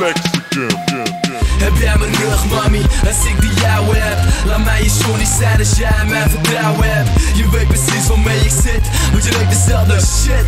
Heb jij mijn rug, mami, als ik die jou heb Laat mij je Johnny zijn als jij mijn vertrouwen hebt. Je weet precies waarmee ik zit, want je leuk dezelfde shit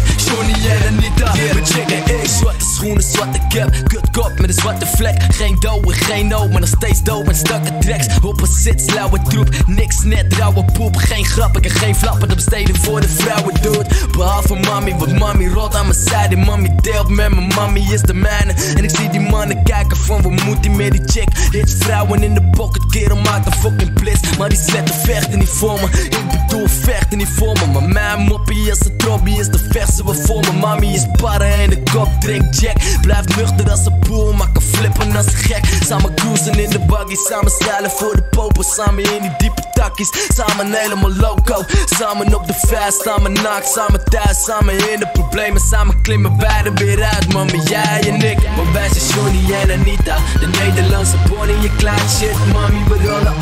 kutkop met een zwarte vlek. Geen en geen no, maar nog steeds dope en stukke tracks. Op een zit, slauwe troep, niks net, rauwe poep. Geen grappen en geen flappen te besteden voor de vrouwen doet Behalve mami, want mami rolt aan mijn zijde. Mami deelt met mijn mami is de mijne. En ik zie die mannen kijken van wat moet die met die chick? Hits vrouwen in de pocket, kerel maakt een fucking bliss Maar die sletten vechten niet voor me. Ik bedoel vechten me Maar mijn moppie is een trobbie is de verse we voor me Mami is barren en de kop drink jack. Blijf nuchter als een boel, maar kan flippen als een gek. Samen cruisen in de buggy, samen schuilen voor de popen Samen in die diepe takkies, samen helemaal loco. Samen op de fast, samen naakt, samen thuis Samen in de problemen, samen klimmen beide weer uit Mami, jij en ik, maar wij zijn Johnny en Anita De Nederlandse bonnie, je klaart shit Mami, we rollen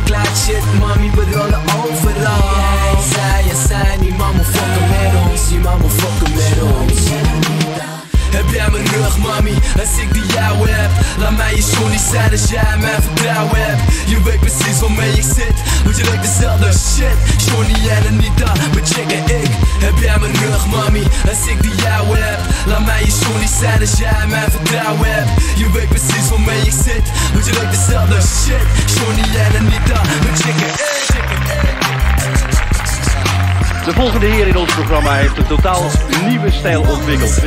je klaart shit Mami, we rollen overal. Zij en zij, die mama fokken met ons Die mama fokken met ons. Heb jij mijn rug, mami, als ik die jou heb Laat mij je Johnny zijn als jij mijn vertrouwen hebt. Je weet precies waarmee ik zit, want je lijkt dezelfde shit. Johnny en Anita, met chick en ik Heb rug, mami, als ik die jou heb Laat mij je Johnny zijn als jij mijn vertrouwen hebt Je weet precies waarmee ik zit, want je lijkt dezelfde shit Johnny en Anita, met chick en ik De volgende heer in ons programma heeft een totaal nieuwe stijl ontwikkeld.